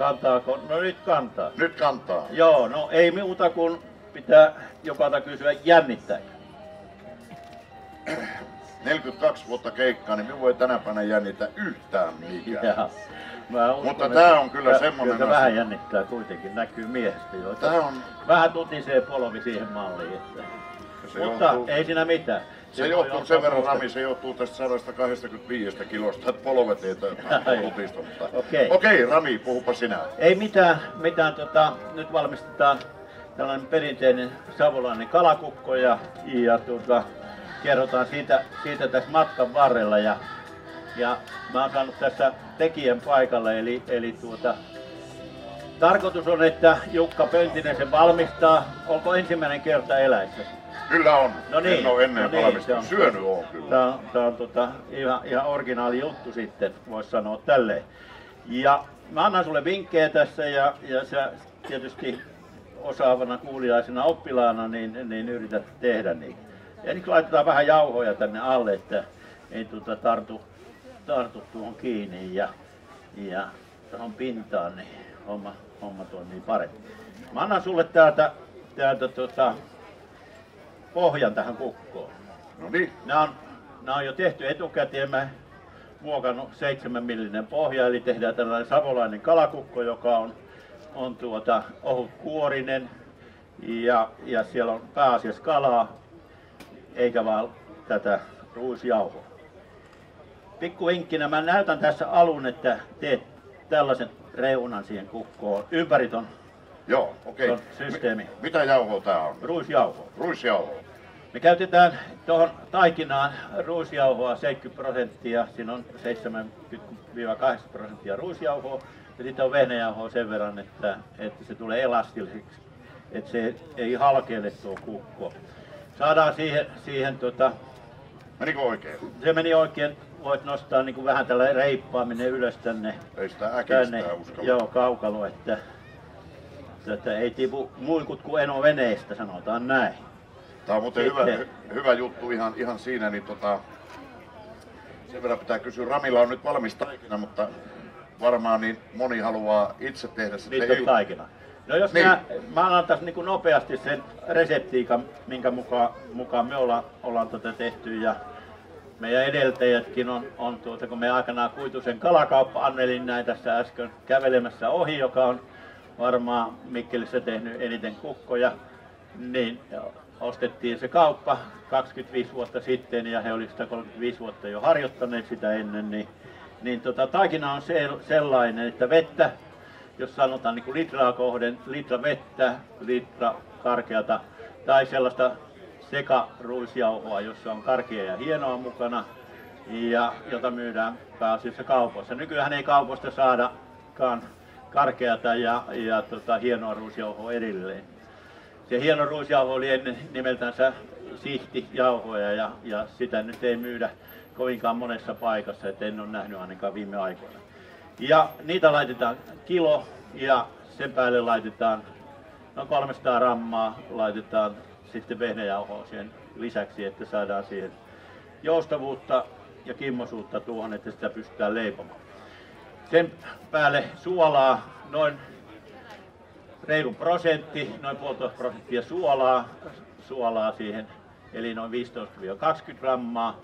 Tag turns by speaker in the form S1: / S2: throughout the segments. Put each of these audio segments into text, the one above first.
S1: Kantaako? No nyt kantaa.
S2: Nyt kantaa.
S1: Joo, no ei muuta kuin pitää jokalta kysyä jännittää.
S2: 42 vuotta keikkaa, niin minun voi tänä päivänä jännitä yhtään mitään.
S1: Ja, mä uskon,
S2: Mutta tää on kyllä semmonen
S1: Kyllä se vähän jännittää kuitenkin, näkyy miehestä jo.
S2: Tää on,
S1: Vähän tutisee polvi siihen malliin. Että.
S2: se
S1: Mutta
S2: johtuu,
S1: ei siinä mitään.
S2: Se johtuu sen verran Rami, se johtuu tästä 125 kilosta, että polvet ei tutista. Mutta...
S1: Okei.
S2: Okei, Rami, puhupa sinä.
S1: Ei mitään, mitään tota, nyt valmistetaan tällainen perinteinen savolainen kalakukko ja, ja tota, kerrotaan siitä, siitä tässä matkan varrella. Ja, ja mä oon saanut tässä tekijän paikalle, eli, eli tuota, tarkoitus on, että Jukka Pöntinen sen valmistaa. Onko ensimmäinen kerta eläissä?
S2: Kyllä on.
S1: No niin,
S2: en ole ennen
S1: no niin,
S2: valmistunut.
S1: on-
S2: Syönyt on kyllä.
S1: Tämä on, tää on tota, ihan, ihan originaali juttu sitten, voisi sanoa tälleen. Ja mä annan sulle vinkkejä tässä ja, ja sä tietysti osaavana kuuliaisena oppilaana niin, niin yrität tehdä niin. Ensiksi laitetaan vähän jauhoja tänne alle, että ei tuota tartu, tartu tuohon kiinni ja, ja tuohon pintaan, niin homma, homma toimii paremmin. Mä annan sulle täältä, täältä tota, pohjan tähän kukkoon.
S2: No niin,
S1: Nämä on, nämä on jo tehty etukäteen. Mä muokannut 7 millinen pohja, eli tehdään tällainen savolainen kalakukko, joka on, on tuota, ohut kuorinen ja, ja siellä on pääasiassa kalaa, eikä vaan tätä ruisjauhoa. Pikku vinkkinä, mä näytän tässä alun, että teet tällaisen reunan siihen kukkoon. Ympärit on
S2: joo, okei.
S1: on systeemi.
S2: Mi- mitä jauhoa tää on?
S1: ruisjauhoa.
S2: Ruisjauhoa.
S1: Me käytetään tuohon taikinaan ruisjauhoa 70 prosenttia, siinä on 70-80 prosenttia ruisjauhoa ja sitten on vehnäjauhoa sen verran, että, että se tulee elastiseksi, että se ei halkeile tuo kukko. Saadaan siihen, siihen tota,
S2: Menikö oikein?
S1: se meni oikein, voit nostaa niin kuin vähän tällä reippaaminen ylös tänne,
S2: Ei sitä
S1: tänne
S2: äkistä uskalla.
S1: joo, kaukalo, että, että ei tipu muikut kuin eno veneestä, sanotaan näin.
S2: Tämä on muuten hyvä,
S1: Sitten-
S2: hy- hyvä juttu ihan, ihan siinä, niin tota, sen verran pitää kysyä. Ramilla on nyt valmis taikina, mutta varmaan niin moni haluaa itse tehdä.
S1: Niitä on taikina. No jos
S2: Niin.
S1: mä, mä annan tässä niin nopeasti sen reseptiikan, minkä mukaan, mukaan me ollaan, ollaan tota tehty ja meidän edeltäjätkin on, on tuota, kun me aikanaan Kuitusen kalakauppa Annelin näin tässä äsken kävelemässä ohi, joka on varmaan Mikkelissä tehnyt eniten kukkoja, niin ostettiin se kauppa 25 vuotta sitten ja he olivat sitä 35 vuotta jo harjoittaneet sitä ennen, niin, niin tota, taikina on se, sellainen, että vettä, jos sanotaan niin kuin litraa kohden, litra vettä, litra karkeata tai sellaista sekaruisjauhoa, jossa on karkea ja hienoa mukana, ja jota myydään pääasiassa kaupoissa. Nykyään ei kaupoista saadakaan karkeata ja, ja tota, hienoa ruisjauhoa erilleen. Se hieno ruisjauho oli ennen nimeltänsä sihtijauhoja ja, ja sitä nyt ei myydä kovinkaan monessa paikassa, että en ole nähnyt ainakaan viime aikoina. Ja niitä laitetaan kilo ja sen päälle laitetaan noin 300 rammaa, laitetaan sitten vehnäjauhoa siihen lisäksi, että saadaan siihen joustavuutta ja kimmosuutta tuohon, että sitä pystytään leipomaan. Sen päälle suolaa noin reilu prosentti, noin puolitoista prosenttia suolaa, suolaa siihen, eli noin 15-20 grammaa.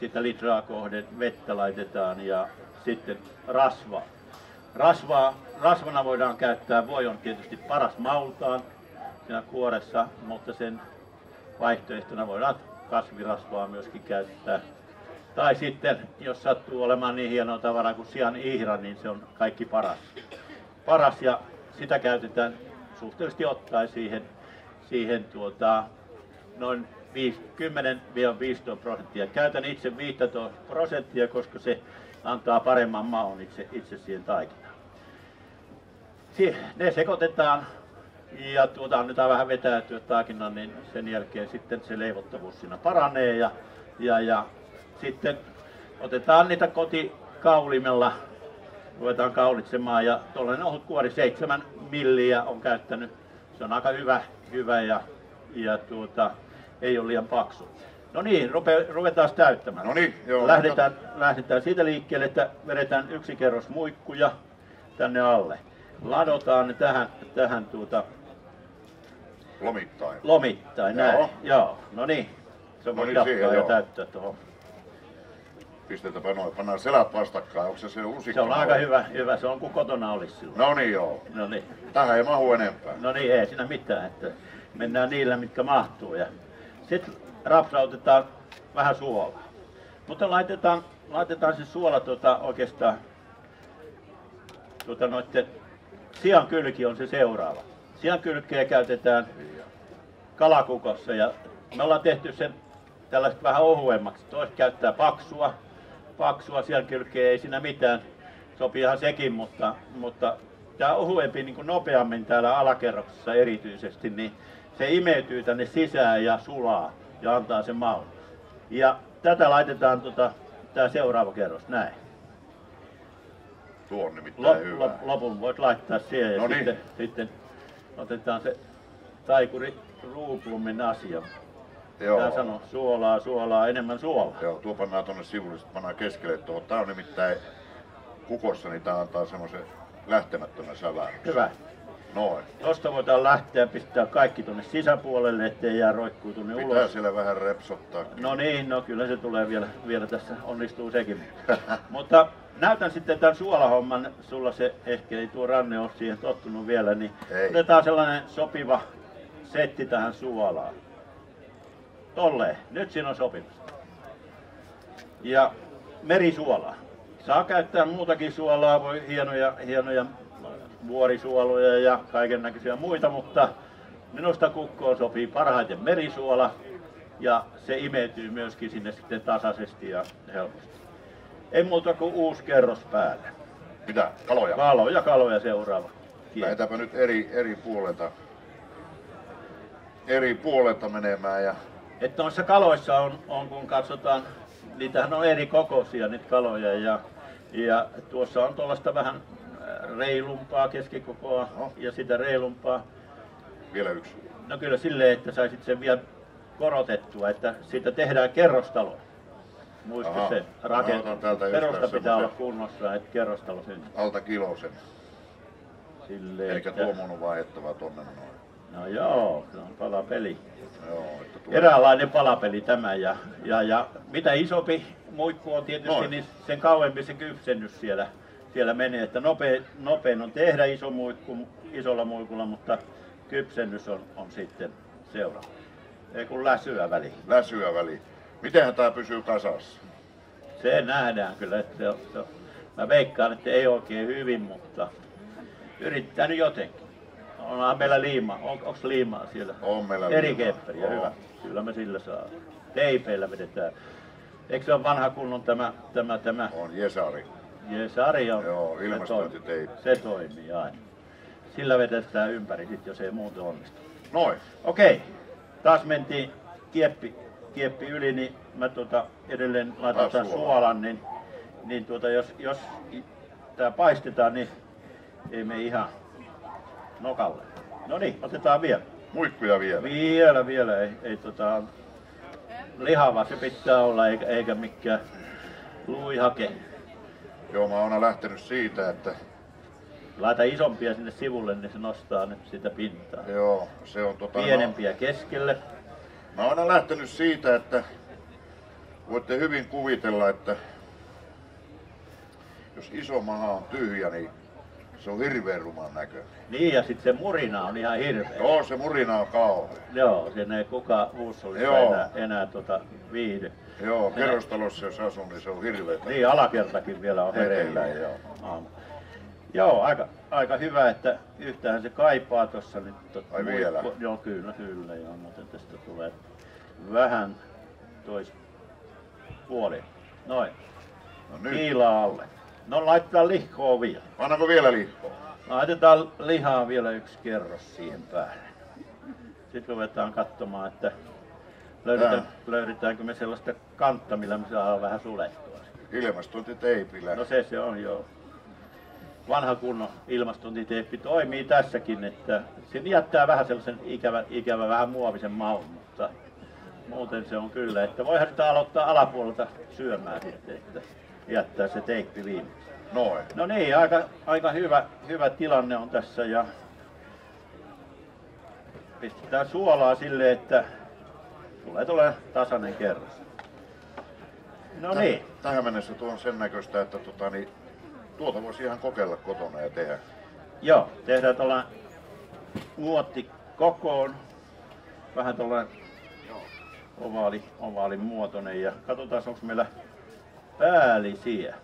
S1: Sitten litraa kohden vettä laitetaan ja sitten rasvaa. Rasvaa, rasvana voidaan käyttää, voi on tietysti paras maultaan siinä kuoressa, mutta sen vaihtoehtona voidaan kasvirasvaa myöskin käyttää. Tai sitten, jos sattuu olemaan niin hienoa tavaraa kuin sian ihra, niin se on kaikki paras. Paras ja sitä käytetään suhteellisesti ottaen siihen, siihen tuota, noin 10-15 prosenttia. Käytän itse 15 prosenttia, koska se antaa paremman maun itse, itse siihen taikinaan. Si- Ne sekoitetaan ja tuota, annetaan vähän vetäytyä taikinan, niin sen jälkeen sitten se leivottavuus siinä paranee ja, ja, ja sitten otetaan niitä kotikaulimella, ruvetaan kaulitsemaan ja tuollainen ohut kuori 7 milliä on käyttänyt. Se on aika hyvä, hyvä ja, ja tuota, ei ole liian paksu. No niin, rupe, ruvetaan täyttämään.
S2: No niin, joo.
S1: Lähdetään, lähdetään siitä liikkeelle, että vedetään yksi kerros muikkuja, tänne alle. Ladotaan ne tähän, tähän tuota,
S2: Lomittain.
S1: lomittain.
S2: Joo.
S1: Näin. Joo. No niin. Se
S2: No
S1: voi
S2: niin,
S1: jatkaa
S2: siihen,
S1: ja
S2: joo.
S1: täyttää tuohon.
S2: Pistetäänpä noin. Pannaan selät vastakkain. Onko se se lusikka?
S1: Se on aika hyvä, hyvä. Se on kuin kotona olisi silloin.
S2: No niin joo.
S1: No niin.
S2: Tähän ei mahu enempää.
S1: No niin, ei siinä mitään, että mennään niillä, mitkä mahtuu. Ja sitten rapsautetaan vähän suolaa. Mutta laitetaan, laitetaan se suola tuota, oikeastaan, tuota noitten, sian kylki on se seuraava. Sian kylkeä käytetään kalakukossa ja me ollaan tehty sen tällaista vähän ohuemmaksi. Toiset käyttää paksua, paksua sian kylkeä, ei siinä mitään, sopiihan sekin, mutta, mutta tämä ohuempi niin kuin nopeammin täällä alakerroksessa erityisesti, niin se imeytyy tänne sisään ja sulaa ja antaa sen maun. Ja tätä laitetaan tota, tämä seuraava kerros, näin.
S2: Tuo on nimittäin
S1: Lop,
S2: hyvä.
S1: lop, lopun voit laittaa siihen ja
S2: No niin.
S1: sitten, sitten otetaan se taikuri ruuplumin asia.
S2: Joo.
S1: Tää sanoo suolaa, suolaa, enemmän suolaa.
S2: Joo, tuo pannaan tonne sivulle, sitten pannaan keskelle tuohon. Tää on nimittäin kukossa, niin tää antaa semmoisen lähtemättömän sävään.
S1: Hyvä.
S2: Noin.
S1: Tosta voidaan lähteä pistää kaikki tuonne sisäpuolelle, ettei jää roikkuu tuonne
S2: Pitää
S1: ulos.
S2: siellä vähän repsottaa.
S1: No niin, no kyllä se tulee vielä, vielä tässä, onnistuu sekin. Mutta näytän sitten tämän suolahomman, sulla se ehkä ei tuo ranne ole siihen tottunut vielä, niin
S2: Ei.
S1: otetaan sellainen sopiva setti tähän suolaan. Tolleen, nyt siinä on sopimassa. Ja merisuolaa. Saa käyttää muutakin suolaa, voi hienoja, hienoja vuorisuoloja ja kaiken näköisiä muita, mutta minusta kukkoon sopii parhaiten merisuola ja se imeytyy myöskin sinne sitten tasaisesti ja helposti. Ei muuta kuin uusi kerros päälle.
S2: Mitä? Kaloja?
S1: Kaloja, kaloja seuraava. Kiitos.
S2: Lähdetäänpä nyt eri, eri puolelta, eri puolelta menemään ja
S1: Että noissa kaloissa on, on, kun katsotaan, niitähän on eri kokoisia niitä kaloja ja, ja tuossa on tuollaista vähän äh, reilumpaa keskikokoa
S2: No.
S1: ja sitä reilumpaa.
S2: vielä yksi.
S1: No kyllä silleen, että saisit sen vielä korotettua, että siitä tehdään kerrostalo. Muista
S2: Aha.
S1: se,
S2: Mä
S1: raken...
S2: otan täältä just
S1: perusta pitää olla kunnossa, että kerrostalo syntyy.
S2: Alta kilosen.
S1: Silleen,
S2: Eikä
S1: että...
S2: tuo mun on vaihdettava tonne noin.
S1: No joo, se on palapeli.
S2: Joo.
S1: Eräänlainen palapeli tämä ja, ja, ja mitä isompi muikku on tietysti,
S2: Noin.
S1: niin sen kauempi se kypsennys siellä, siellä menee. Että nopein, nopein on tehdä iso muikku isolla muikulla, mutta kypsennys on, on sitten seuraava. Ei kun läsyä väliin.
S2: Läsyä väliin. Mitenhän tää pysyy kasassa?
S1: Se nähdään kyllä, että se, on- se, on- mä veikkaan, että ei oikein hyvin, mutta yrittää nyt jotenkin. Onhan meillä liima, on, onko liimaa siellä?
S2: On meillä
S1: Eri kepperiä, hyvä. Kyllä me sillä saa. Teipeillä vedetään. Eikö se ole vanha kunnon tämä, tämä, tämä
S2: On Jesari.
S1: Jesari on?
S2: Joo,
S1: se toimii. Se toimii aina. Sillä vedetään ympäri sit, jos ei muuten onnistu.
S2: Noin.
S1: Okei, taas mentiin kieppi, kieppi yli, niin mä tuota edelleen laitan tämän
S2: suolaa.
S1: suolan, niin, niin tuota, jos, jos tämä paistetaan, niin ei me ihan nokalle. No niin, otetaan vielä.
S2: Muikkuja vielä.
S1: Vielä, vielä, ei, ei tota, lihava se pitää olla, eikä, eikä mikään luihake.
S2: Joo, mä oon lähtenyt siitä, että
S1: Laita isompia sinne sivulle, niin se nostaa nyt sitä pintaa.
S2: joo, se on tota...
S1: Pienempiä keskelle.
S2: No, mä oon lähtenyt siitä, että voitte hyvin kuvitella, että jos iso maha on tyhjä, niin se on hirveän ruman näköinen.
S1: Niin, ja sitten se murina on ihan hirveä.
S2: Joo, se murina on kauhea.
S1: Joo, siinä ei kuka huussollissa
S2: Joo.
S1: enää, enää tota, viihdy.
S2: Joo, kerrostalossa jos asun, niin se on hirveetä.
S1: Niin, alakertakin vielä on hereillä. Joo, aamu. joo aika, aika hyvä, että yhtään se kaipaa tuossa nyt. Tot,
S2: Ai vielä?
S1: Joo, kyllä, kyllä. Joo, muuten tästä tulee vähän tois puoli. Noin,
S2: No nyt,
S1: kiilaa alle. No laitetaan lihkoa vielä.
S2: annako vielä lihaa?
S1: Laitetaan lihaa vielä yksi kerros siihen päälle. Sitten ruvetaan katsomaan, että löydetään,
S2: Tää.
S1: löydetäänkö me sellaista kantta, millä me saadaan vähän sulettua.
S2: Ilmastointiteipillä.
S1: No se se on joo. Vanha kunnon ilmastointiteippi toimii tässäkin, että se jättää vähän sellaisen ikävä, ikävä vähän muovisen maun, mutta muuten se on kyllä, että voihan sitä aloittaa alapuolelta syömään sitten, että jättää se teippi viimeksi.
S2: Noin.
S1: No niin, aika, aika hyvä, hyvä tilanne on tässä ja pistetään suolaa sille, että tulee tulee tasainen kerros. No niin,
S2: Tähän mennessä tuo on sen näköistä, että tota, niin, tuota voisi ihan kokeilla kotona ja tehdä.
S1: joo, tehdään tuolla muotti kokoon, vähän tuolla ovaali, ovaalin muotoinen ja katsotaan onko meillä päällisiä.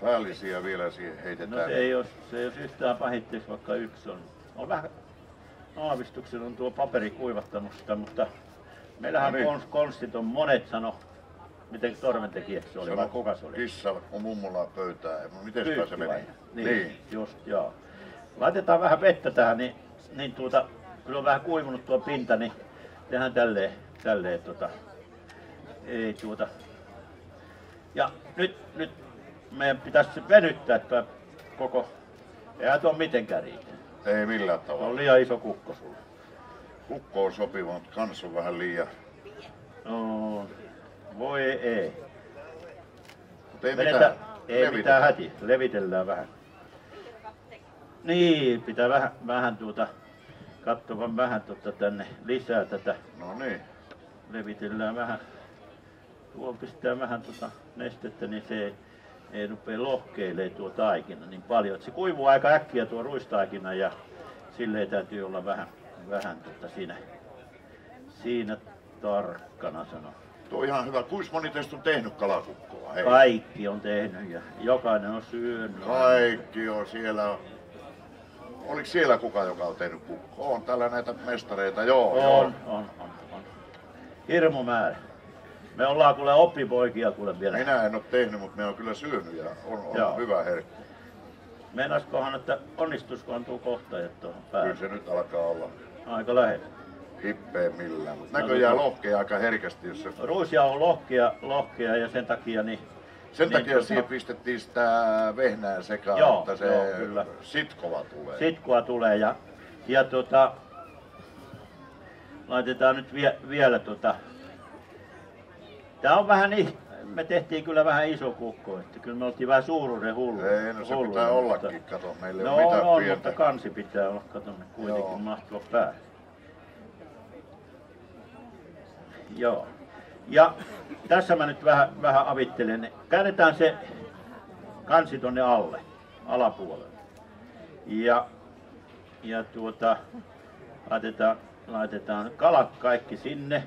S2: Päällisiä vielä siihen
S1: No
S2: heitetään.
S1: se ei ole, se ei ole yhtään pahitteeksi, vaikka yksi on. On vähän aavistuksen on tuo paperi kuivattanut sitä, mutta meillähän
S2: No niin.
S1: kons, konstit on monet sano, miten torventekijäksi se oli, vai kuka se oli?
S2: Kissa on mummulla pöytää. No, miten se meni? Niin,
S1: niin. just joo. Laitetaan vähän vettä tähän, niin, niin tuota, kun on vähän kuivunut tuo pinta, niin tehdään tälleen, tälleen tota, ei tuota. Ja nyt, nyt meidän pitäisi venyttää tuo koko, eihän tuo mitenkään riitä.
S2: Ei millään
S1: Se
S2: tavalla.
S1: on liian iso kukko sulla.
S2: Kukko on sopiva, mutta kans on vähän liian.
S1: No, voi ei.
S2: Mutta ei
S1: Vedetään,
S2: mitään.
S1: ei
S2: Levitetään.
S1: mitään häti, levitellään vähän. Niin, pitää vähän, vähän tuota, katsoa vähän tuota tänne lisää tätä.
S2: No niin.
S1: Levitellään vähän, tuolla pistää vähän tuota nestettä, niin se ei, ei rupea lohkeilee tuo taikina niin paljon. Et se kuivuu aika äkkiä tuo ruistaikina ja silleen täytyy olla vähän, vähän tuota siinä, siinä tarkkana sano.
S2: Tuo on ihan hyvä. Kuinka moni teistä on tehnyt kalakukkoa? Hei.
S1: Kaikki on tehnyt ja jokainen on syönyt.
S2: Kaikki on siellä. Oliko siellä kuka, joka on tehnyt kukkoa? On täällä näitä mestareita, joo.
S1: On,
S2: joo.
S1: on, on, on. Hirmu määrä. Me ollaan kuule oppipoikia kuule vielä.
S2: Minä en ole tehnyt, mutta me on kyllä syönyt ja on,
S1: Joo.
S2: on hyvä herkku.
S1: Meinaskohan, että onnistuskohan tuo kohta, että tuohon
S2: Kyllä
S1: päälle.
S2: se nyt alkaa olla
S1: Aika lähellä.
S2: hippeimmillään. Mutta
S1: No,
S2: näköjään
S1: no.
S2: lohkea aika herkästi, jos se...
S1: Ruisia on lohkea, lohkea ja sen takia niin...
S2: Sen
S1: niin
S2: takia
S1: tota,
S2: siihen pistettiin sitä vehnää sekaan,
S1: Joo,
S2: että se
S1: joo, kyllä.
S2: sitkova tulee.
S1: Sitkua tulee ja, ja tota, laitetaan nyt vie, vielä tota, Tää on vähän niin, me tehtiin kyllä vähän iso kukko, että kyllä me oltiin vähän suuruuden hullu.
S2: Ei, no se
S1: hulluja,
S2: pitää
S1: mutta-
S2: ollakin, kato, meillä ei
S1: No
S2: ole mitään
S1: on,
S2: pientä.
S1: mutta kansi pitää olla, kato ne kuitenkin
S2: Joo.
S1: mahtua päälle. Joo. Ja tässä mä nyt vähän, vähän avittelen. Käännetään se kansi tonne alle, alapuolelle. Ja, ja tuota, laitetaan, laitetaan kalat kaikki sinne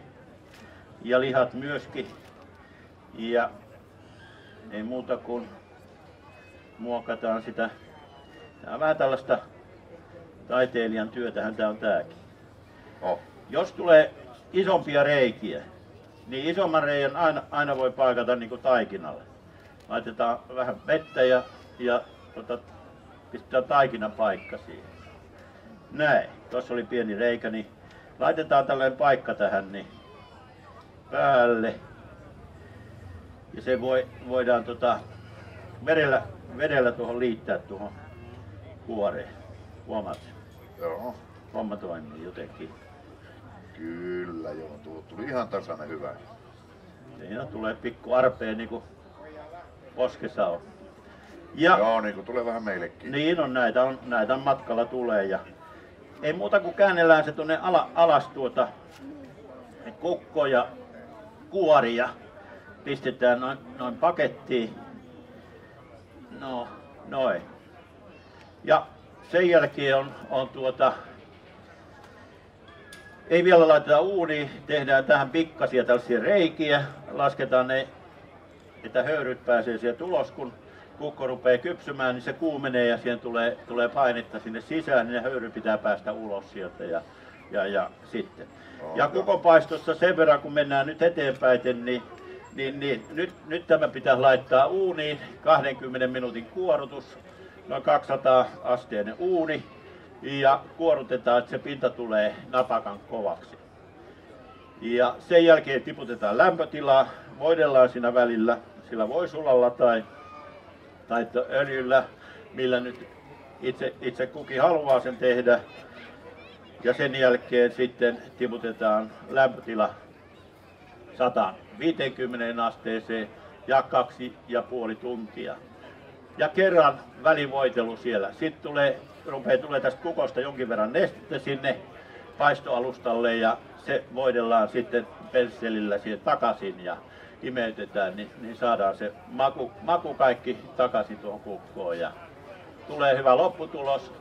S1: ja lihat myöskin. Ja ei muuta kuin muokataan sitä. Tämä on vähän tällaista taiteilijan työtähän tämä on tääkin.
S2: Oh.
S1: Jos tulee isompia reikiä, niin isomman reijän aina, aina voi paikata niin kuin taikinalle. Laitetaan vähän vettä ja, ja tota, pistetään taikinan paikka siihen. Näin. Tuossa oli pieni reikä, niin laitetaan tällainen paikka tähän niin päälle. Ja se voi, voidaan tota, vedellä, vedellä tuohon liittää tuohon kuoreen. Huomaat,
S2: Joo,
S1: homma toimii jotenkin.
S2: kyllä joo, tuo tuli ihan tasainen hyvä.
S1: Siinä tulee pikku arpeen niin kuin poskessa on. Ja
S2: Joo, niin kuin tulee vähän meillekin.
S1: niin on näitä, on, näitä on matkalla tulee ja ei muuta kuin käännellään se tuonne ala, alas tuota kukko ja kuori ja pistetään noin, noin pakettiin. No, noin. Ja sen jälkeen on, on tuota, ei vielä laiteta uuniin, tehdään tähän pikkasia tällaisia reikiä, lasketaan ne, että höyryt pääsee sieltä ulos, kun kukko rupeaa kypsymään, niin se kuumenee ja siihen tulee, tulee painetta sinne sisään, niin ne höyry pitää päästä ulos sieltä ja, ja, ja sitten. Ja kukopaistossa sen verran, kun mennään nyt eteenpäin, niin, niin, niin. Nyt, nyt tämä pitää laittaa uuniin, 20 minuutin kuorutus, noin 200 asteinen uuni, ja kuorutetaan, että se pinta tulee napakan kovaksi. Ja sen jälkeen tiputetaan lämpötilaa, voidellaan siinä välillä, sillä voisulalla tai, tai öljyllä, millä nyt itse, itse kukin haluaa sen tehdä. Ja sen jälkeen sitten tiputetaan lämpötila 150 asteeseen ja kaksi ja puoli tuntia. ja kerran välivoitelu siellä. Sitten tulee, rupeaa tulee tästä kukosta jonkin verran nestettä sinne paistoalustalle ja se voidellaan sitten pensselillä siihen takaisin ja imeytetään, niin, niin saadaan se maku, maku kaikki takaisin tuohon kukkoon ja tulee hyvä lopputulos.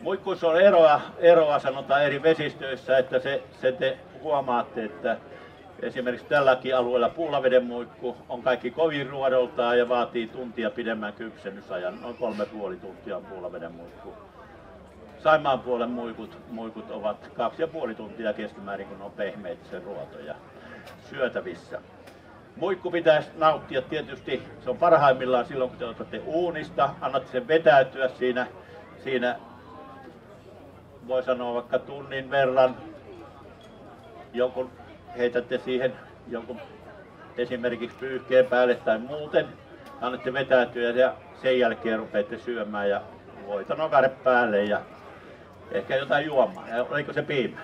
S1: Muikkuissa on eroa, eroa sanotaan eri vesistöissä, että se, se te huomaatte, että esimerkiksi tälläkin alueella puulaveden muikku on kaikki kovin ruodoltaan ja vaatii tuntia pidemmän kypsennysajan, noin kolme puoli tuntia on puulaveden muikku. Saimaan puolen muikut, muikut ovat kaksi ja puoli tuntia keskimäärin, kun on pehmeitä sen ruotoja syötävissä. Muikku pitäisi nauttia tietysti, se on parhaimmillaan silloin kun te otatte uunista, annatte sen vetäytyä siinä, siinä voi sanoa vaikka tunnin verran, jonkun heitätte siihen jonkun esimerkiksi pyyhkeen päälle tai muuten, annatte vetäytyä ja sen jälkeen rupeatte syömään ja voita nokare päälle ja ehkä jotain juomaa. Ja oliko se piimä?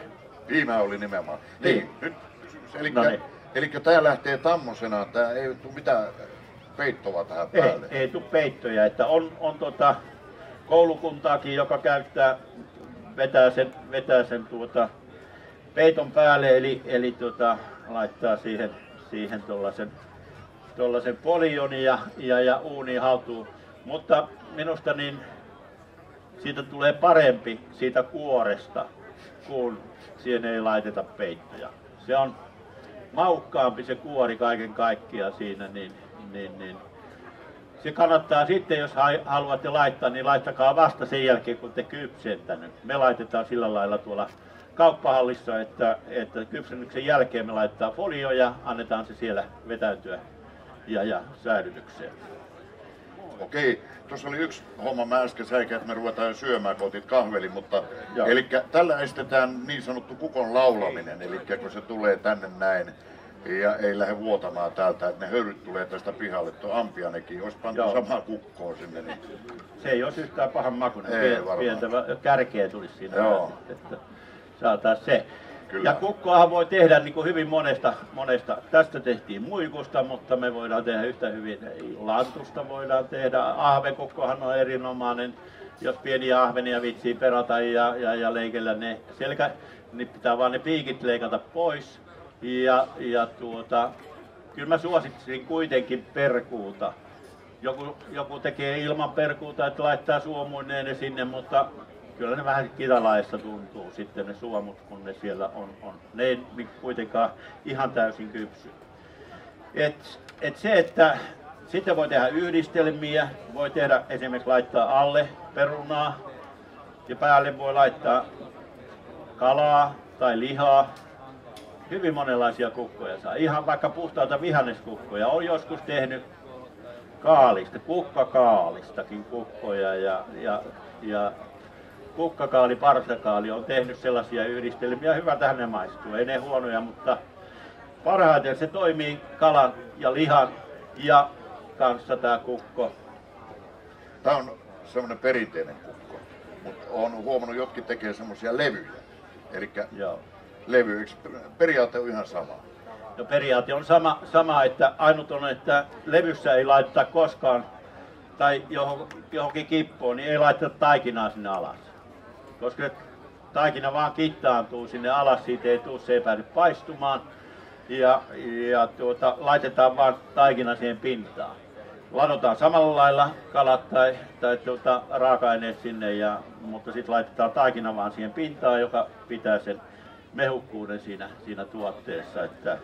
S2: Piimä oli nimenomaan. Niin, niin nyt. Eli,
S1: No niin.
S2: eli tämä lähtee tammosena, tämä ei tule mitään peittoa tähän
S1: Ei,
S2: päälle.
S1: ei tule peittoja, että on, on tota koulukuntaakin, joka käyttää, vetää sen, vetää sen tuota peiton päälle, eli, eli tota, laittaa siihen, siihen tuollaisen tuollaisen polion ja, ja, ja uuni haltuun. Mutta minusta niin siitä tulee parempi siitä kuoresta, kun siihen ei laiteta peittoja. Se on maukkaampi se kuori kaiken kaikkiaan siinä, niin, niin, niin se kannattaa sitten, jos ha- haluatte laittaa, niin laittakaa vasta sen jälkeen, kun te kypsentänyt. Me laitetaan sillä lailla tuolla kauppahallissa, että, että kypsennyksen jälkeen me laitetaan folio ja annetaan se siellä vetäytyä ja, ja säilytykseen.
S2: Okei, tuossa oli yksi homma, mä äsken säikä, että me ruvetaan syömään, kun otit kahvelin, mutta eli tällä estetään niin sanottu kukon laulaminen, eli kun se tulee tänne näin ja ei lähde vuotamaan täältä, että ne höyryt tulee tästä pihalle, tuo ampianekin, olisi pantu
S1: Joo.
S2: samaa kukkoa sinne, niin
S1: Se ei olisi yhtään pahan makuinen.
S2: Ei
S1: Pien-. Pientä kärkeä tulisi siinä.
S2: Joo.
S1: Että saataisiin se.
S2: Kyllä.
S1: Ja kukkoahan voi tehdä niin kuin hyvin monesta, monesta. Tästä tehtiin muikusta, mutta me voidaan tehdä yhtä hyvin lantusta voidaan tehdä. Ahvekukkohan on erinomainen, jos pieniä ahvenia vitsii perata ja, ja, ja leikellä ne selkä, niin pitää vaan ne piikit leikata pois. Ja, ja tuota, kyllä mä suosittelisin kuitenkin perkuuta joku, joku tekee ilman perkuuta, että laittaa suomuineen ne sinne, mutta kyllä ne vähän kitalaissa tuntuu sitten ne suomut, kun ne siellä on. on. Ne ei kuitenkaan ihan täysin kypsy. Et, et se, että sitten voi tehdä yhdistelmiä, voi tehdä esimerkiksi laittaa alle perunaa ja päälle voi laittaa kalaa tai lihaa. Hyvin monenlaisia kukkoja saa. Ihan vaikka puhtaita vihanneskukkoja. on joskus tehnyt kaalista, kukkakaalistakin kukkoja ja, ja, ja kukkakaali, parsakaali on tehnyt sellaisia yhdistelmiä. Hyvältähän ne maistuu, ei ne huonoja, mutta parhaiten se toimii kalan ja lihan ja kanssa tämä kukko.
S2: tämä on semmoinen perinteinen kukko, mutta on huomannut, jotkin tekee semmoisia levyjä, eli levy, periaate on ihan sama?
S1: No periaate on sama, sama, että ainut on, että levyssä ei laittaa koskaan tai johon, johonkin kippoon, niin ei laiteta taikinaa sinne alas. Koska taikina vaan kittaantuu sinne alas, siitä ei tule, se ei päädy paistumaan. Ja, ja tuota, laitetaan vaan taikina siihen pintaan. Lanotaan samalla lailla kalat tai, tai tuota, raaka-aineet sinne, ja, mutta sitten laitetaan taikina vaan siihen pintaan, joka pitää sen mehukkuuden siinä, siinä tuotteessa. Että,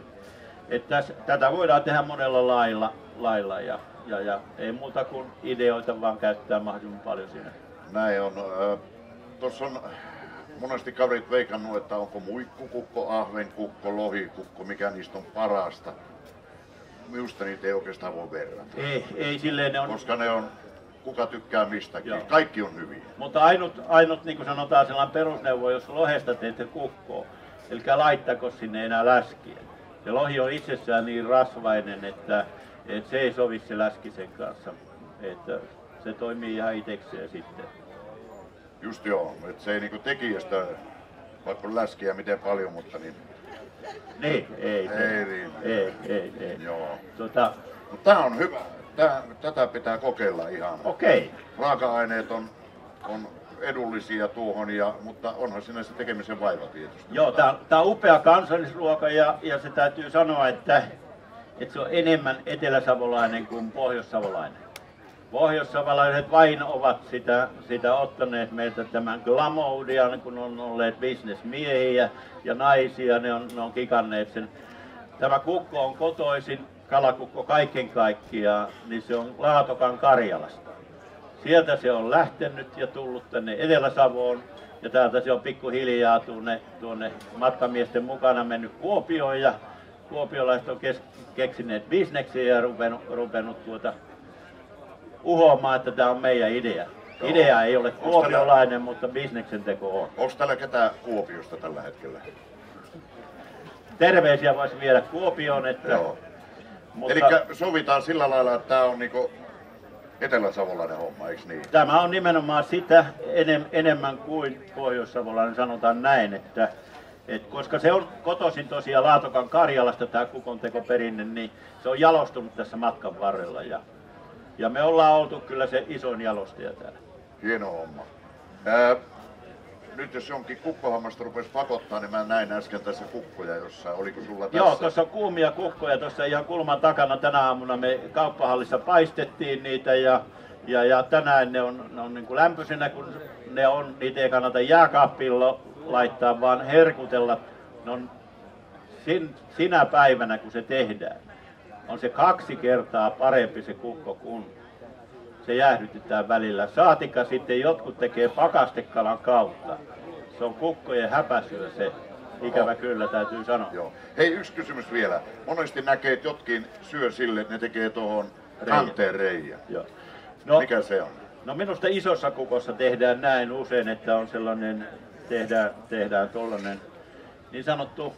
S1: että täs, tätä voidaan tehdä monella lailla, lailla ja, ja, ja ei muuta kuin ideoita, vaan käyttää mahdollisimman paljon siinä.
S2: Näin on. Tuossa on monesti kaverit veikannut, että onko muikkukukko, ahvenkukko, lohikukko, mikä niistä on parasta. Minusta niitä ei oikeastaan voi verrata,
S1: Ei, ei silleen ne on,
S2: koska ne on, kuka tykkää mistäkin.
S1: Joo.
S2: Kaikki on hyviä.
S1: mutta ainut, ainut niin kuin sanotaan sellainen perusneuvo, jos lohesta teette kukkoa, eli laittako sinne enää läskiä. Se lohi on itsessään niin rasvainen, että, että se ei sovi se läski sen kanssa. Että se toimii ihan itsekseen sitten.
S2: Just joo, että se ei niinku tekijästä, vaikka läskiä miten paljon, mutta niin,
S1: Niin, ei,
S2: Ei
S1: ei,
S2: riitä.
S1: ei, ei, ei.
S2: joo.
S1: Tota,
S2: Mutta tää on hyvä. tää, tätä pitää kokeilla ihan.
S1: Okei.
S2: Raaka-aineet on, on edullisia tuohon, ja, mutta onhan siinä se tekemisen vaiva tietysti.
S1: Joo, tää, tää on upea kansallisruoka ja, ja se täytyy sanoa, että, että se on enemmän eteläsavolainen kuin pohjoissavolainen. Pohjoissavalaiset vain ovat sitä, sitä ottaneet meiltä tämän glamoudian, kun on olleet bisnesmiehiä ja naisia, ne on, ne on kikanneet sen. Tämä kukko on kotoisin, kalakukko kaiken kaikkiaan, niin se on Laatokan Karjalasta. Sieltä se on lähtenyt ja tullut tänne Etelä-Savoon ja täältä se on pikkuhiljaa tuonne, tuonne matkamiesten mukana mennyt Kuopioon ja kuopiolaiset on kes, keksineet bisneksiä ja rupenut, rupenut tuota uhoamaan, että tämä on meidän idea.
S2: Joo.
S1: Idea ei ole
S2: Onks
S1: kuopiolainen, mutta bisneksen teko on.
S2: Onko täällä ketään Kuopiosta tällä hetkellä?
S1: Terveisiä voisi viedä Kuopioon, että,
S2: Joo.
S1: mutta
S2: Eli sovitaan sillä lailla, että tämä on niinku eteläsavolainen homma, eikö niin?
S1: tämä on nimenomaan sitä enem, enemmän kuin pohjois-savolainen, sanotaan näin, että et koska se on kotoisin tosiaan Laatokan Karjalasta tämä kukontekoperinne, niin se on jalostunut tässä matkan varrella ja, ja me ollaan oltu kyllä se isoin jalostaja täällä.
S2: Hieno homma. Ää, nyt jos jonkin kukkohammasta rupesi pakottaa, niin mä näin äsken tässä kukkoja jossain. Oliko sulla tässä?
S1: Joo, tuossa on kuumia kukkoja tuossa ihan kulman takana. Tänä aamuna me kauppahallissa paistettiin niitä ja, ja, ja tänään ne on, ne on niin kuin lämpöisenä, kun ne on, niitä ei kannata jääkaappiin lo- laittaa, vaan herkutella. Ne on sin, sinä päivänä, kun se tehdään, on se kaksi kertaa parempi se kukko kuin se jäähdytetään välillä. Saatika sitten jotkut tekee pakastekalan kautta. Se on kukkojen häpäisyä se. Ikävä kyllä, täytyy sanoa.
S2: Joo. Hei, yksi kysymys vielä. Monesti näkee, että jotkin syö sille, että ne tekee tuohon kanteen reijän.
S1: Joo. No,
S2: Mikä se on?
S1: no minusta isossa kukossa tehdään näin usein, että on sellainen, tehdään, tehdään tollainen niin sanottu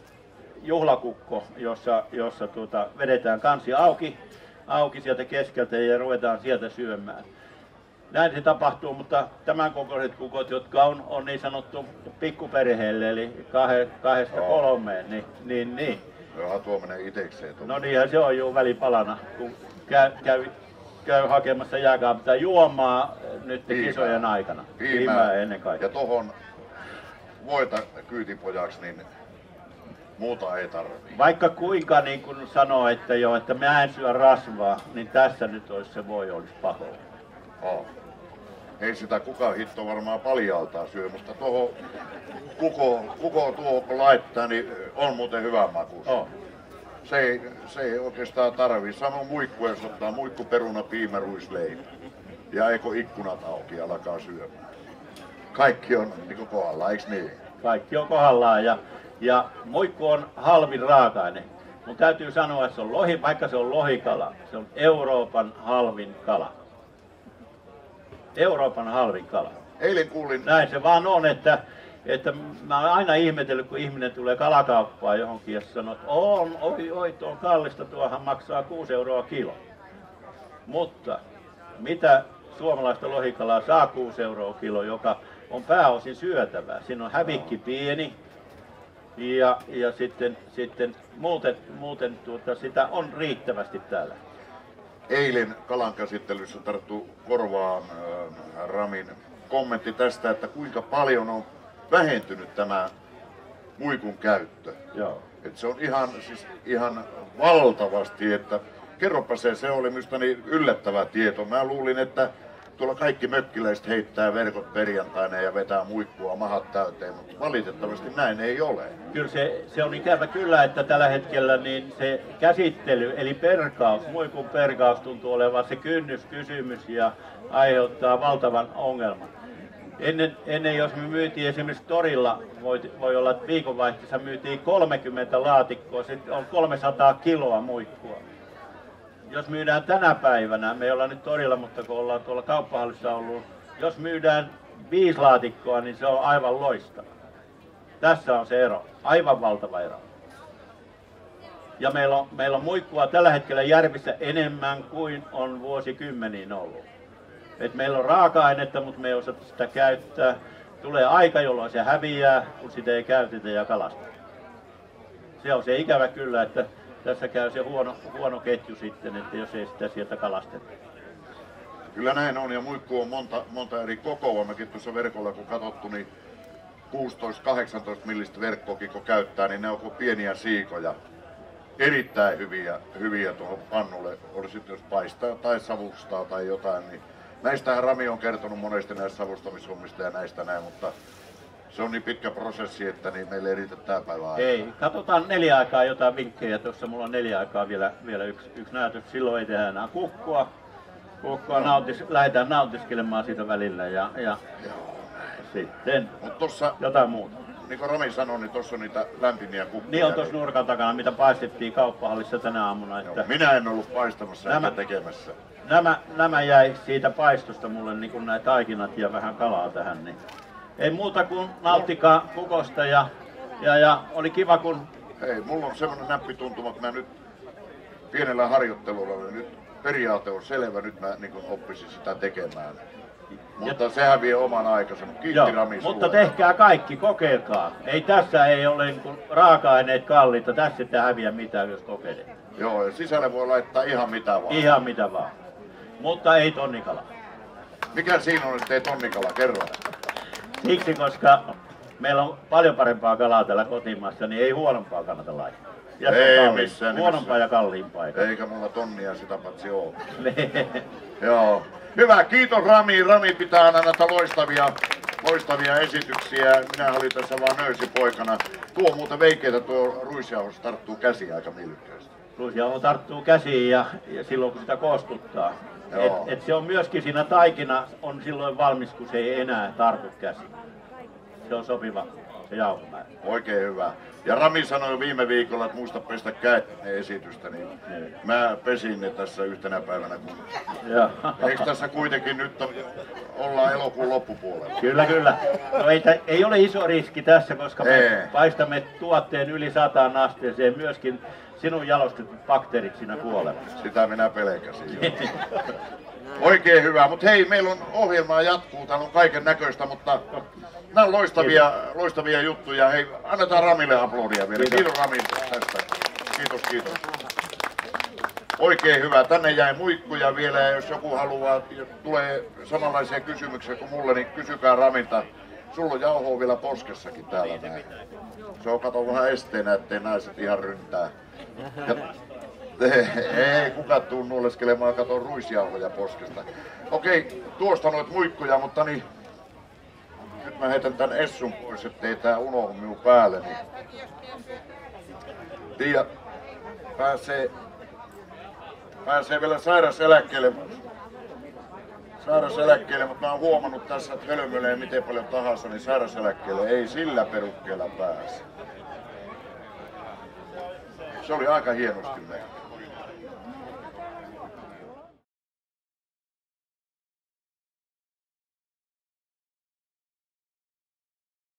S1: juhlakukko, jossa, jossa tuota, vedetään kansi auki, auki sieltä keskeltä ja ruvetaan sieltä syömään. Näin se tapahtuu, mutta tämän kokoiset kukot, jotka on, on niin sanottu pikkuperheelle, eli kahe, kahdesta
S2: Joo.
S1: kolmeen, niin, niin, niin.
S2: Johan tuo menee itekseen. tuo.
S1: No niinhän se on jo välipalana, kun käy, käy, käy hakemassa jääkaapista juomaa nyt
S2: Piimää.
S1: kisojen aikana.
S2: Piimää.
S1: ennen kaikkea.
S2: Ja tohon voita kyytipojaksi, niin muuta ei tarvii.
S1: Vaikka kuinka niin kun sanoo, että joo, että mä en syö rasvaa, niin tässä nyt olisi se voi olisi paho.
S2: Oh. Ei sitä kukaan hitto varmaan paljaltaa syö, mutta tuohon kuko, kuko tuohon kun laittaa, niin on muuten hyvä maku.
S1: Oh.
S2: Se ei, se ei oikeastaan tarvii. Samoin muikku, jos ottaa muikku, peruna, piimä, ruisleipä. Ja eikö ikkunat auki alkaa syömään. Kaikki on niin kohdalla, eikö niin?
S1: Kaikki on kohdallaan ja, ja muikku on halvin raaka-aine. Mun täytyy sanoa, että se on lohi, vaikka se on lohikala, se on Euroopan halvin kala. Euroopan halvin kala.
S2: Eilen kuulin,
S1: Näin se vaan on, että, että mä oon aina ihmetellyt, kun ihminen tulee kalakauppaan johonkin ja sanoo, että on, oi, oi, tuo on kallista, tuohan maksaa 6 euroa kilo. Mutta mitä suomalaista lohikalaa saa 6 euroa kilo, joka on pääosin syötävää. Siinä on hävikki pieni ja, ja sitten, sitten muuten, muuten tuota, sitä on riittävästi täällä.
S2: eilen kalan käsittelyssä tarttu korvaan äh, Ramin kommentti tästä, että kuinka paljon on vähentynyt tämä muikun käyttö.
S1: Joo.
S2: Et se on ihan, siis ihan valtavasti, että kerropa se, se oli minusta niin yllättävä tieto. Mä luulin, että tuolla kaikki mökkiläiset heittää verkot perjantaina ja vetää muikkua mahat täyteen, mutta valitettavasti näin ei ole.
S1: Kyllä se, se on ikävä kyllä, että tällä hetkellä niin se käsittely, eli perkaus, muikun perkaus tuntuu olevan se kynnyskysymys ja aiheuttaa valtavan ongelman. Ennen, ennen jos me myytiin esimerkiksi torilla, voi, voi olla, että viikonvaihteessa myytiin 30 laatikkoa, se on 300 kiloa muikkua. Jos myydään tänä päivänä, me ei olla nyt torilla, mutta kun ollaan tuolla kauppahallissa ollut, jos myydään viisi laatikkoa, niin se on aivan loistava. Tässä on se ero, aivan valtava ero. Ja meillä on, meillä on muikkua tällä hetkellä järvissä enemmän kuin on vuosikymmeniin ollut. Et meillä on raaka-ainetta, mutta me ei osata sitä käyttää. Tulee aika, jolloin se häviää, kun sitä ei käytetä ja kalasteta. Se on se ikävä kyllä, että tässä käy se huono, huono ketju sitten, että jos ei sitä sieltä kalasteta.
S2: Kyllä näin on ja muikku on monta, monta eri kokoa. Mäkin tuossa verkolla kun katsottu, niin 16-18 millistä verkkoakin kun käyttää, niin ne on kuin pieniä siikoja. Erittäin hyviä, hyviä tuohon pannulle. Oli sitten jos paistaa tai savustaa tai jotain, niin näistähän Rami on kertonut monesti näistä savustamishommista ja näistä näin, mutta se on niin pitkä prosessi, että niin meille ei riitä tämä päivä aikaa.
S1: Ei, katsotaan neljä aikaa jotain vinkkejä. Tuossa mulla on neljä aikaa vielä, vielä yksi, yksi näytös. Silloin ei tehdä enää kukkua. Kukkua nautis, lähdetään nautiskelemaan siitä välillä ja, ja sitten
S2: Mutta tuossa,
S1: jotain muuta.
S2: niin kuin Rami sanoi, niin tuossa on niitä lämpimiä kukkia.
S1: Niin on tuossa nurkan takana, mitä paistettiin kauppahallissa tänä aamuna.
S2: Joo,
S1: Että
S2: minä en ollut paistamassa
S1: Nämä-
S2: enkä tekemässä.
S1: nämä, nämä jäi siitä paistosta mulle niin kuin nämä taikinat ja vähän kalaa tähän. Niin. Ei muuta kuin nauttikaa kukosta ja, ja, ja oli kiva kun
S2: Hei, mulla on semmoinen näppituntuma, että mä nyt pienellä harjoittelulla, niin nyt periaate on selvä, nyt mä niin oppisin sitä tekemään. Mutta sehän vie oman aikansa, mutta kiitti
S1: Joo, mutta tehkää kaikki, kokeilkaa. Ei tässä ei ole niin raaka-aineet kalliita, tässä ei häviä mitään, jos kokeilee.
S2: Joo, ja sisälle voi laittaa ihan mitä vaan.
S1: Ihan mitä vaan. Mutta ei tonnikala.
S2: Mikä siinä on, että ei tonnikala, kerro.
S1: Siksi, koska meillä on paljon parempaa kalaa täällä kotimaassa, niin ei huonompaa kannata laittaa. Ja se on
S2: Ei
S1: kalliin-
S2: missään
S1: Huonompaa ja kalliimpaa. eikä-
S2: mulla tonnia sitä patsi oo. Joo. Hyvä, kiitos Rami. Rami pitää aina näitä loistavia, loistavia esityksiä. Minä olin tässä vaan nöysipoikana. Tuo muuten veikeitä tuo ruisjauhos tarttuu käsi aika milkkäästi.
S1: Ruisjauho tarttuu käsiin ja, ja silloin kun sitä koostuttaa. Et,
S2: Joo.
S1: et se on myöskin siinä taikina on silloin valmis, kun se ei enää tartu käsiin. Se on sopiva se jauhomäärä.
S2: Oikein hyvä. Ja Rami sanoi viime viikolla, että muista pestä käet ne esitystä, niin
S1: Niin.
S2: mä pesin ne tässä yhtenä päivänä. Kun... Eikö tässä kuitenkin nyt on, ollaan elokuun loppupuolella?
S1: Kyllä, kyllä. No ei, ei ole iso riski tässä, koska me
S2: Ei.
S1: paistamme tuotteen yli sataan asteeseen. Myöskin sinun jalostetut bakteerit siinä kuolevat.
S2: Sitä minä pelkäsin jo. Oikein hyvä, mutta hei, meillä on ohjelmaa jatkuu, täällä on kaiken näköistä, mutta nämä on loistavia, loistavia juttuja. Hei, annetaan Ramille aplodia vielä.
S1: Kiitos.
S2: Kiitos Rami tästä. Kiitos, kiitos. Oikein hyvä. Tänne jäi muikkuja vielä ja jos joku haluaa, jos tulee samanlaisia kysymyksiä kuin mulle, niin kysykää Ramilta. Sulla on jauhoa vielä poskessakin täällä näin. Se on kato vähän esteenä, ettei naiset ihan ryntää. Ei kuka tuu nuoleskelemaan kato ruisjauhoja poskesta. Okei, tuosta noit muikkuja, mutta niin... Nyt mä heitän tän Essun pois, ettei tää unohdu minun päälleni. Tiia pääsee, pääsee vielä sairaseläkkeelle. Sairaseläkkeelle, mutta mä oon huomannut tässä, että hölmöilee miten paljon tahansa, niin sairaseläkkeelle ei sillä perukkeella pääse. Se oli aika hienosti mennyt.